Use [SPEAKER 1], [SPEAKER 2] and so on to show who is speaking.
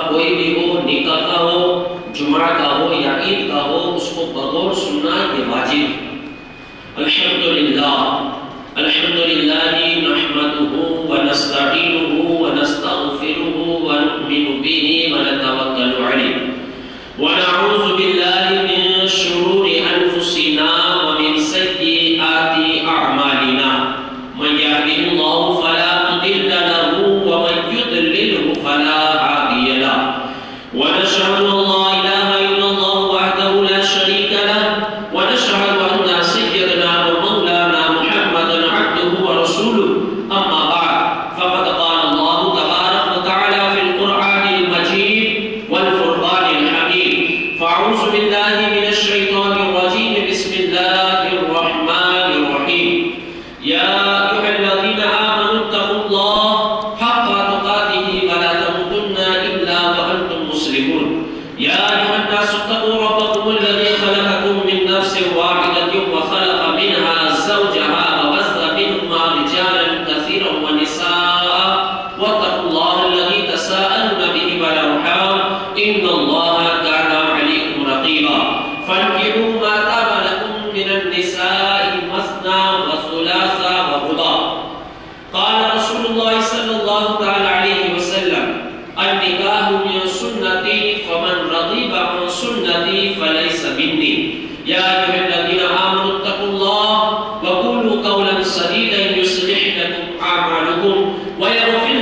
[SPEAKER 1] کوئی بھی ہو، نکاح کا ہو، جمعہ کا ہو یا عید کا ہو، اس کو بغور سننا یہ واجب الحمد للہ الحمد للہ نحمده ونستعینه ونستغفره ونؤمن به ونتوکل علیه ونعوذ بالله من شرور انفسنا ومن سيئات اعمالنا۔ من يهده الله فلا مضل له، ومن يضلله فلا هادي له الرحمن الرحيم. يا أيها الذين آمنوا يا أيها الناس اتقوا ربكم الذي خلقكم من نفس واحدة وخلق منها زوجها وبث منهما رجالا كثيرا ونساء. واتقوا الله الذي تساءلون به والأرحام. إن الله كان عليكم رقيبا. فانكحوا ما طاب لكم من النساء مثنى وثلاث ورباع قال رسول الله صلى الله تعالى عليه وسلم النكاح من سنتي فليس مني. يا أيها الذين آمنوا اتقوا الله وقولوا قولا سديدا يصلح لكم أعمالكم ويغفر